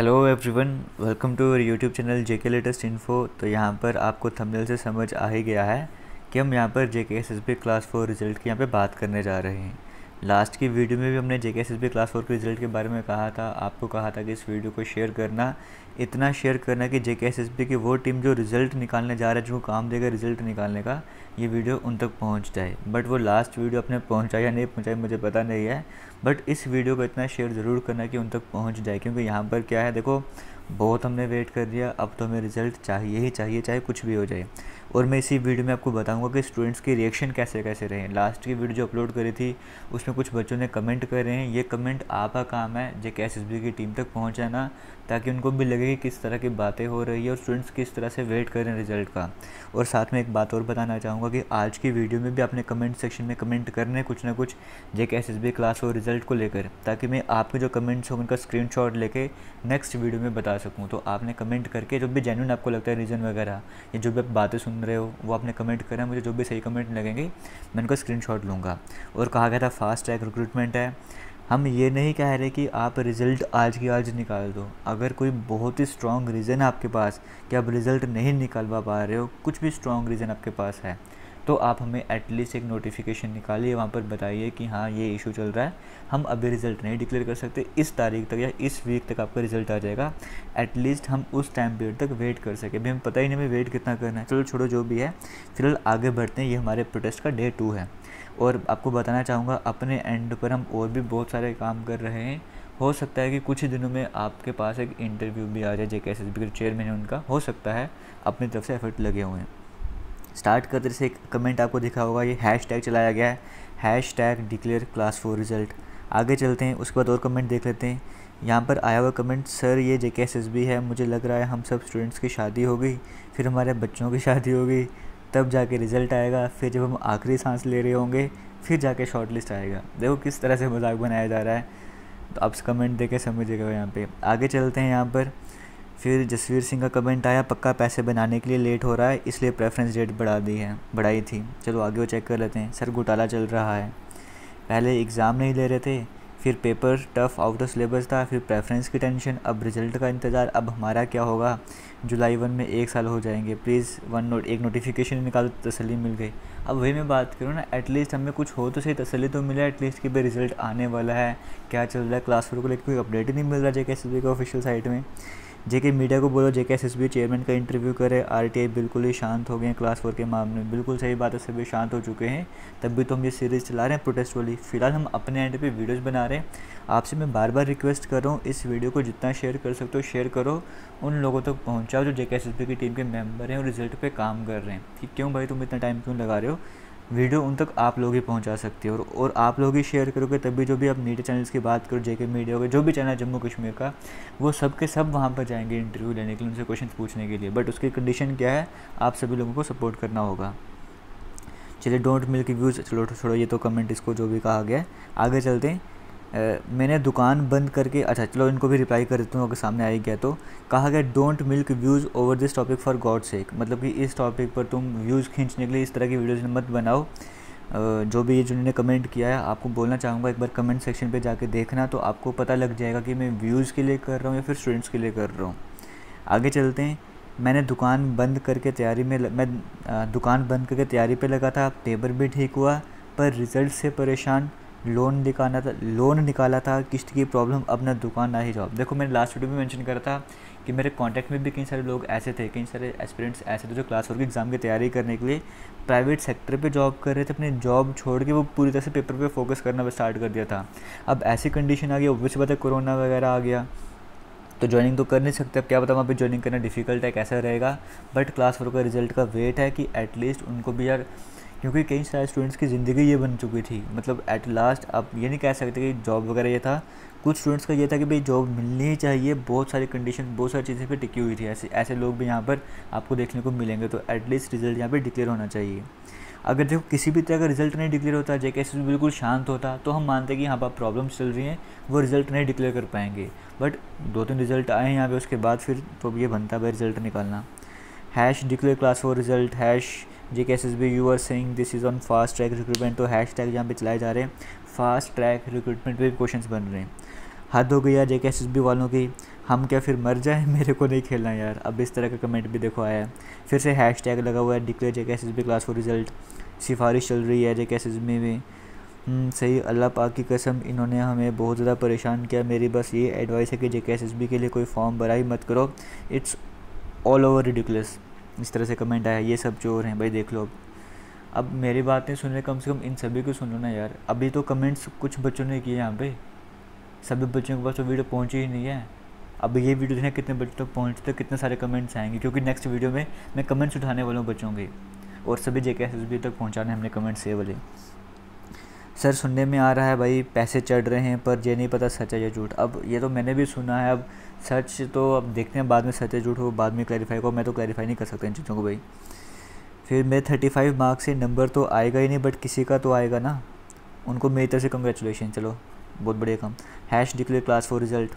Hello everyone welcome to our YouTube channel JK latest info तो यहाँ पर आपको थंबनेल से समझ आ ही गया है कि हम यहाँ पर JK S S B class four result की यहाँ पे बात करने जा रहे हैं। लास्ट की वीडियो में भी हमने J K S S B class four के रिज़ल्ट के बारे में कहा था। आपको कहा था कि इस वीडियो को शेयर करना, इतना शेयर करना कि जे के एस एस बी की वो टीम जो रिज़ल्ट निकालने जा रहा है जो काम देगा रिज़ल्ट निकालने का, ये वीडियो उन तक पहुँच जाए। बट वो लास्ट वीडियो अपने पहुँचा या नहीं पहुंचाई, मुझे पता नहीं है। बट इस वीडियो को इतना शेयर ज़रूर करना कि उन तक पहुँच जाए, क्योंकि यहाँ पर क्या है, देखो, बहुत हमने वेट कर दिया अब तो हमें रिज़ल्ट चाहिए ही चाहिए, चाहे कुछ भी हो जाए। और मैं इसी वीडियो में आपको बताऊँगा कि स्टूडेंट्स के रिएक्शन कैसे कैसे रहे लास्ट की वीडियो जो अपलोड करी थी, उसमें कुछ बच्चों ने कमेंट कर रहे हैं। ये कमेंट आपका काम है, जो एस की टीम तक पहुँचाना ताकि उनको भी लगे कि किस तरह की बातें हो रही है और स्टूडेंट्स किस तरह से वेट कर रहे हैं रिज़ल्ट का। और साथ में एक बात और बताना चाहूँगा कि आज की वीडियो में भी आपने कमेंट सेक्शन में कमेंट करने कुछ ना कुछ, जे के एस क्लास और रिज़ल्ट को लेकर, ताकि मैं आपके जो कमेंट्स हो, उनका स्क्रीन लेके नेक्स्ट वीडियो में बता सकूँ। तो आपने कमेंट करके, जो भी जेन्यून आपको लगता है रीज़न वगैरह, या जो भी आप बातें सुन रहे हो, वो आपने कमेंट करा, मुझे जो भी सही कमेंट लगेंगे, मैं उनका स्क्रीन लूँगा। और कहा गया था फास्ट ट्रैक रिक्रूटमेंट है। हम ये नहीं कह रहे कि आप रिज़ल्ट आज की आज निकाल दो। अगर कोई बहुत ही स्ट्रॉन्ग रीज़न है आपके पास कि आप रिज़ल्ट नहीं निकालवा पा रहे हो, कुछ भी स्ट्रॉन्ग रीज़न आपके पास है। तो आप हमें एटलीस्ट एक नोटिफिकेशन निकालिए, वहाँ पर बताइए कि हाँ ये इशू चल रहा है। हम अभी रिज़ल्ट नहीं डिक्लेयर कर सकते, इस तारीख तक या इस वीक तक आपका रिज़ल्ट आ जाएगा। एटलीस्ट हम उस टाइम पीरियड तक वेट कर सके। अभी हमें पता ही नहीं हमें वेट कितना करना है। चलो छोड़ो जो भी है, फ़िलहाल आगे बढ़ते हैं। ये हमारे प्रोटेस्ट का डे टू है। और आपको बताना चाहूँगा, अपने एंड पर हम और भी बहुत सारे काम कर रहे हैं। हो सकता है कि कुछ ही दिनों में आपके पास एक इंटरव्यू भी आ जाए जे के एस बी के चेयरमैन है उनका। हो सकता है, अपनी तरफ़ से एफर्ट लगे हुए हैं। स्टार्ट करते से एक कमेंट आपको दिखा होगा, ये हैश टैग चलाया गया है। Hash tag declare class four result आगे चलते हैं, उसके बाद और कमेंट देख लेते हैं। यहाँ पर आया हुआ कमेंट सर, ये जे के एस है, मुझे लग रहा है हम सब स्टूडेंट्स की शादी हो गई, फिर हमारे बच्चों की शादी होगी तब जाके रिज़ल्ट आएगा, फिर जब हम आखिरी सांस ले रहे होंगे, फिर जाके शॉर्ट लिस्ट आएगा। देखो किस तरह से मज़ाक बनाया जा रहा है। तो आप कमेंट दे के समझिएगा यहाँ पे। आगे चलते हैं यहाँ पर। फिर जसवीर सिंह का कमेंट आया, पक्का पैसे बनाने के लिए लेट हो रहा है, इसलिए प्रेफरेंस डेट बढ़ा दी है, बढ़ाई थी। चलो आगे वो चेक कर लेते हैं, सर घोटाला चल रहा है। पहले एग्ज़ाम नहीं ले रहे थे, फिर paper tough out of syllabus था, फिर प्रेफरेंस की टेंशन अब रिज़ल्ट का इंतज़ार, अब हमारा क्या होगा? जुलाई वन में एक साल हो जाएँगे प्लीज़ वन नोट एक नोटिफिकेशन निकालो तसली मिल गई। अब वही मैं बात करूँ ना एटलीस्ट हमें कुछ हो तो सही तसली तो मिले एटलीस्ट कि भाई रिज़ल्ट आने वाला है, क्या चल रहा है क्लास फोर को लेकर कोई अपडेट ही नहीं मिल रहा जे के का ऑफिशियल साइट में। जेके मीडिया को बोलो, जेके एसएसबी चेयरमैन का इंटरव्यू करे आरटीआई बिल्कुल ही शांत हो गए क्लास फोर के मामले में। बिल्कुल सही बात है सभी शांत हो चुके हैं। तब भी तो हम ये सीरीज़ चला रहे हैं प्रोटेस्ट वाली। फ़िलहाल हम अपने एंड पे वीडियोज़ बना रहे हैं। आपसे मैं बार बार रिक्वेस्ट कर रहा हूँ, इस वीडियो को जितना शेयर कर सकते हो शेयर करो। उन लोगों तक पहुँचाओ जो जेके एस की टीम के मेंबर हैं और रिज़ल्ट पर काम कर रहे हैं। कि क्यों भाई तुम इतना टाइम क्यों लगा रहे हो? वीडियो उन तक आप लोग ही पहुँचा सकते हो और और आप लोग ही शेयर करोगे तभी जो भी आप मीडिया चैनल्स की बात करो जेके मीडिया हो जो भी चैनल जम्मू कश्मीर का, वो सब के सब वहाँ पर जाएँगे इंटरव्यू लेने के लिए, उनसे क्वेश्चन पूछने के लिए। बट उसकी कंडीशन क्या है, आप सभी लोगों को सपोर्ट करना होगा। चलिए डोंट मिल्क व्यूज़ चलो छोड़ो ये तो कमेंट इसको जो भी कहा गया आगे चलते हैं। मैंने दुकान बंद करके अच्छा चलो इनको भी रिप्लाई कर देता हूँ, अगर सामने आई गया तो। कहा गया don't milk views over this topic for God sake मतलब कि इस टॉपिक पर तुम व्यूज़ खींचने के लिए इस तरह की वीडियोज़ मत बनाओ। जो भी ये जिन्होंने कमेंट किया है, आपको बोलना चाहूँगा, एक बार कमेंट सेक्शन पे जाके देखना तो आपको पता लग जाएगा कि मैं व्यूज़ के लिए कर रहा हूँ या फिर स्टूडेंट्स के लिए कर रहा हूँ। आगे चलते हैं। मैंने दुकान बंद करके तैयारी में मैं दुकान बंद करके तैयारी पे लगा था। पेपर भी ठीक हुआ, पर रिज़ल्ट से परेशान। लोन निकालना था लोन निकाला था, किस्त की प्रॉब्लम अब ना दुकान, ना ही जॉब देखो, मैंने लास्ट वीडियो में मेंशन करा था कि मेरे कांटेक्ट में भी कई सारे लोग ऐसे थे, कई सारे एस्पिरेंट्स ऐसे थे जो क्लास फोर के एग्ज़ाम की तैयारी करने के लिए प्राइवेट सेक्टर पे जॉब कर रहे थे, अपने जॉब छोड़ के वो पूरी तरह से पेपर पे फोकस करना भी स्टार्ट कर दिया था। अब ऐसी कंडीशन आ गई ऑब्वियस बात है कोरोना वगैरह आ गया। तो ज्वाइनिंग तो कर नहीं सकते, अब क्या पता वहाँ पे ज्वाइनिंग करना डिफ़िकल्ट है, कैसा रहेगा? बट क्लास फोर का रिज़ल्ट का वेट है कि एटलीस्ट उनको भी यार क्योंकि कई सारे स्टूडेंट्स की ज़िंदगी ये बन चुकी थी। मतलब एट लास्ट आप ये नहीं कह सकते कि जॉब वगैरह ये था। कुछ स्टूडेंट्स का ये था कि भाई जॉब मिलनी ही चाहिए, बहुत सारी कंडीशन बहुत सारी चीज़ें पे टिकी हुई थी। ऐसे ऐसे लोग भी यहाँ पर आपको देखने को मिलेंगे तो एटलीस्ट रिज़ल्ट यहाँ पर डिक्लेयर होना चाहिए। अगर देखो किसी भी तरह का रिज़ल्ट नहीं डिक्लेयर होता जे के बिल्कुल शांत होता तो हम मानते कि यहाँ पर प्रॉब्लम्स चल रही हैं, वो रिज़ल्ट नहीं डिक्लेयर कर पाएँगे। बट दो तीन रिज़ल्ट आए यहाँ पे, उसके बाद फिर तो ये बनता है रिज़ल्ट निकालना। Hash declare class four result hash J K S S B you are saying this is on fast track recruitment तो हैश टैग जहाँ पर चलाए जा रहे हैं फास्ट ट्रैक रिक्रूटमेंट पे भी क्वेश्चन बन रहे हैं। हद हो गया जे के एस एस बी वालों की। हम क्या फिर मर जाए? मेरे को नहीं खेलना यार। अब इस तरह का कमेंट भी देखो आया है। फिर से हैश टैग लगा हुआ है declare J S S B class four result सिफारिश चल रही है जे एस में भी। हम्म, सही। अल्लाह पाक की कसम इन्होंने हमें बहुत ज़्यादा परेशान किया। मेरी बस ये एडवाइस है कि जे एस एस बी के लिए कोई फॉर्म भरा ही मत करो। इट्स ऑल ओवर रिडिकुलस इस तरह से कमेंट आया, ये सब चोर हैं भाई, देख लो अब। अब मेरी बातें सुन रहे कम से कम इन सभी को सुन लो ना यार। अभी तो कमेंट्स कुछ बच्चों ने किए यहाँ पे। सभी बच्चों के पास तो वीडियो पहुँची ही नहीं है। अब ये वीडियो देखना कितने बच्चों तक पहुँचते तो कितने सारे कमेंट्स आएँगे, क्योंकि नेक्स्ट वीडियो में मैं कमेंट्स उठाने वाला हूँ बच्चों के। और सभी जे एस तक पहुँचाने हमने कमेंट्स ये वाले। सर सुनने में आ रहा है भाई, पैसे चढ़ रहे हैं, पर ये नहीं पता सच है या झूठ। अब ये तो मैंने भी सुना है, अब सच तो अब देखते हैं बाद में सच है, झूठ हो, बाद में क्लैरिफाई को मैं तो क्लैरिफाई नहीं कर सकता इन चीज़ों को भाई। फिर मेरे थर्टी फाइव मार्क्स से नंबर तो आएगा ही नहीं बट किसी का तो आएगा ना। उनको मेरी तरफ़ से कंग्रेचुलेशन चलो, बहुत बढ़िया काम। Hash declare class four result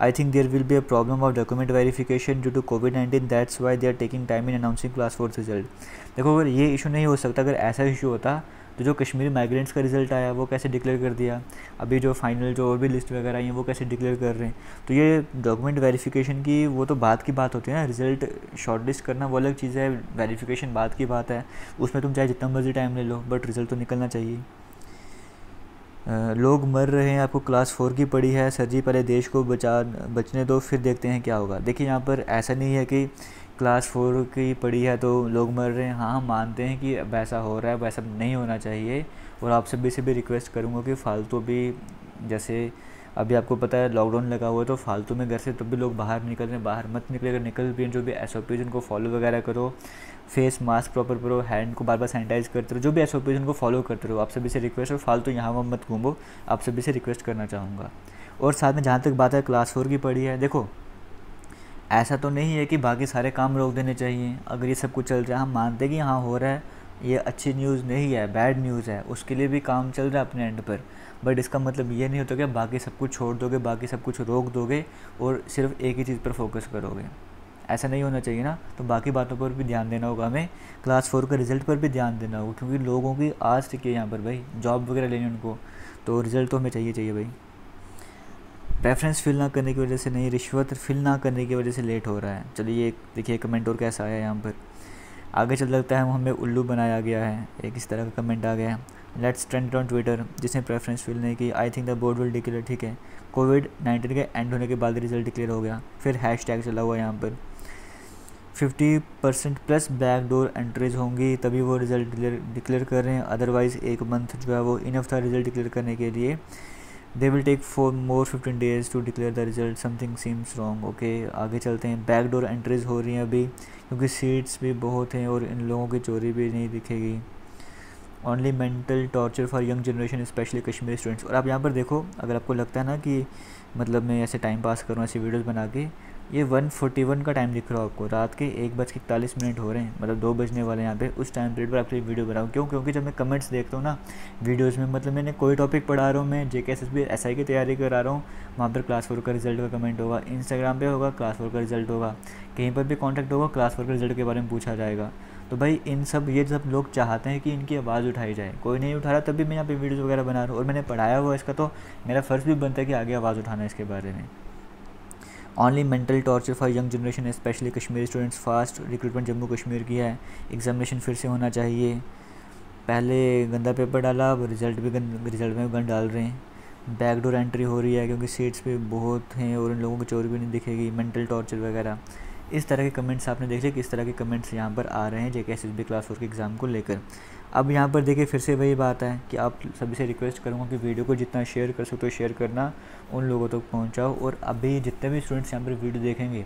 I think there will be a problem of document verification due to COVID nineteen that's why they are taking time in announcing class four result देखो, अगर ये issue नहीं हो सकता, अगर ऐसा issue होता तो जो कश्मीरी माइग्रेंट्स का रिज़ल्ट आया, वो कैसे डिक्लेयर कर दिया? अभी जो फाइनल जो और भी लिस्ट वगैरह आई हैं, वो कैसे डिक्लेयर कर रहे हैं? तो ये डॉक्यूमेंट वेरिफिकेशन की, वो तो बात की बात होती है ना रिज़ल्ट शॉर्ट लिस्ट करना वो अलग चीज़ है वेरिफिकेशन बात की बात है। उसमें तुम चाहे जितना मर्ज़ी टाइम ले लो बट रिज़ल्ट तो निकलना चाहिए। लोग मर रहे हैं, आपको क्लास फोर की पड़ी है, सर जी पहले देश को बचा, बचने दो, फिर देखते हैं क्या होगा। देखिए यहाँ पर ऐसा नहीं है कि क्लास फोर की पढ़ी है तो लोग मर रहे हैं। हाँ हम मानते हैं कि वैसा हो रहा है वैसा नहीं होना चाहिए। और आप सभी से भी रिक्वेस्ट करूँगा कि फ़ालतू भी, जैसे अभी आपको पता है लॉकडाउन लगा हुआ है तो फालतू में घर से तब भी लोग बाहर निकल रहे हैं। बाहर मत निकले अगर निकल भी जो भी एस ओ पीज उनको फॉलो वगैरह करो। फेस मास्क प्रॉपर करो हैंड को बार बार सैनिटाइज करते रहो। जो भी एस ओ पीज उनको फॉलो करते रहो। आप सभी से रिक्वेस्ट और फालतू यहाँ वहाँ मत घूमो। आप सभी से रिक्वेस्ट करना चाहूँगा। और साथ में जहाँ तक बात है क्लास फोर की पढ़ी है। देखो ऐसा तो नहीं है कि बाकी सारे काम रोक देने चाहिए। अगर ये सब कुछ चल रहा है, हम मानते हैं कि हाँ हो रहा है। ये अच्छी न्यूज़ नहीं है बैड न्यूज़ है। उसके लिए भी काम चल रहा है अपने एंड पर। बट इसका मतलब ये नहीं होता कि बाकी सब कुछ छोड़ दोगे, बाकी सब कुछ रोक दोगे और सिर्फ़ एक ही चीज़ पर फोकस करोगे। ऐसा नहीं होना चाहिए ना। तो बाकी बातों पर भी ध्यान देना होगा हमें। क्लास फोर के रिज़ल्ट पर भी ध्यान देना होगा, क्योंकि लोगों की आज तक है यहाँ पर भाई जॉब वगैरह लेनी उनको तो रिज़ल्ट तो हमें चाहिए चाहिए भाई। प्रेफरेंस फिल ना करने की वजह से नहीं, रिश्वत फिल ना करने की वजह से लेट हो रहा है। चलिए एक देखिए कमेंट और कैसा आया यहाँ पर। आगे चल लगता है, हमें उल्लू बनाया गया है। एक इस तरह का कमेंट आ गया है। लेट्स ट्रेंड ऑन ट्विटर जिसने प्रेफरेंस फिल नहीं की। I think the board will declare ठीक है। कोविड नाइन्टीन के एंड होने के बाद रिज़ल्ट डिक्लेयर हो गया। फिर हैश टैग चला हुआ यहाँ पर। Fifty percent plus back door entries होंगी, तभी वो रिज़ल्ट डिक्लेयर कर रहे हैं। अदरवाइज़ एक मंथ जो है वो इनफ था रिज़ल्ट डिक्लेयर करने के लिए। They will take four more fifteen days to declare the result something seems wrong okay आगे चलते हैं। बैक डोर एंट्रीज हो रही हैं अभी, क्योंकि सीट्स भी बहुत हैं और इन लोगों की चोरी भी नहीं दिखेगी। Only mental torture for young generation specially Kashmiri students और आप यहाँ पर देखो, अगर आपको लगता है ना कि मतलब मैं ऐसे टाइम पास करूँ ऐसी वीडियोज़ बना के ये 141 का टाइम दिख रहा है आपको। रात के एक बज के इकतालीस मिनट हो रहे हैं मतलब दो बजने वाले यहाँ पे। उस टाइम पीरियड पर आपके वीडियो बनाऊँ। क्यों? क्योंकि जब मैं कमेंट्स देखता हूँ ना वीडियोज़ में मतलब मैंने कोई टॉपिक पढ़ा रहा हूँ, मैं J K S S B S I की तैयारी करा रहा हूँ, वहाँ पर क्लास फोर का रिज़ल्ट का कमेंट होगा इंस्टाग्राम पर होगा क्लास फोर का रिज़ल्ट होगा, कहीं पर भी कॉन्टैक्ट होगा क्लास फोर के रिज़ल्ट के बारे में पूछा जाएगा। तो भाई, इन सब, ये सब लोग चाहते हैं कि इनकी आवाज़ उठाई जाए। कोई नहीं उठा रहा, तभी मैं यहाँ पे वीडियोज़ वगैरह बना रहा हूँ। और मैंने पढ़ाया हुआ इसका तो मेरा फ़र्ज़ भी बनता है कि आगे आवाज़ उठाना इसके बारे में। Only mental torture for young generation specially Kashmiri students fast recruitment Jammu Kashmir की है। एग्जामिनेशन फिर से होना चाहिए। पहले गंदा पेपर डाला, अब रिज़ल्ट भी रिज़ल्ट में गंद डाल रहे हैं। बैकडोर एंट्री हो रही है क्योंकि सीट्स पे बहुत हैं और इन लोगों की चोरी भी नहीं दिखेगी। मेंटल टॉर्चर वगैरह। इस तरह के कमेंट्स आपने देख लिया किस तरह के कमेंट्स यहाँ पर आ रहे हैं J K S class four के एग्ज़ाम को लेकर। अब यहाँ पर देखिए फिर से वही बात है कि आप सभी से रिक्वेस्ट करूँगा कि वीडियो को जितना शेयर कर सकते हो शेयर करना, उन लोगों तक तो पहुँचाओ और अभी जितने भी स्टूडेंट्स यहाँ पर वीडियो देखेंगे,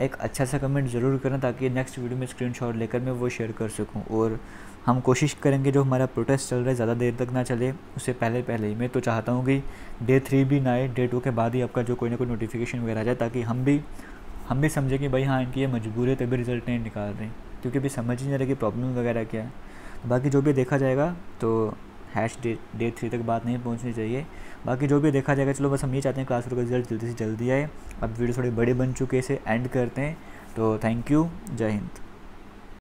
एक अच्छा सा कमेंट ज़रूर करना ताकि नेक्स्ट वीडियो में स्क्रीन लेकर मैं वो शेयर कर सकूँ। और हम कोशिश करेंगे जो हमारा प्रोटेस्ट चल रहा है, ज़्यादा देर तक ना चले, उससे पहले पहले ही। मैं तो चाहता हूँ कि डे थ्री भी ना आए डे टू के बाद ही आपका जो कोई ना कोई नोटिफिकेशन वगैरह आ जाए ताकि हम भी हम भी समझे कि भाई हाँ इनकी ये मजबूरी है, तभी रिज़ल्ट नहीं निकाल रहे क्योंकि अभी समझ ही नहीं रहा कि प्रॉब्लम वगैरह क्या है। बाकी जो भी देखा जाएगा तो हैश डे डे थ्री तक बात नहीं पहुंचनी चाहिए। बाकी जो भी देखा जाएगा, चलो बस हम ये चाहते हैं क्लास का रिज़ल्ट जल्दी से जल्दी आए। अब वीडियो थोड़े बड़े बन चुके इसे एंड करते हैं। तो थैंक यू जय हिंद।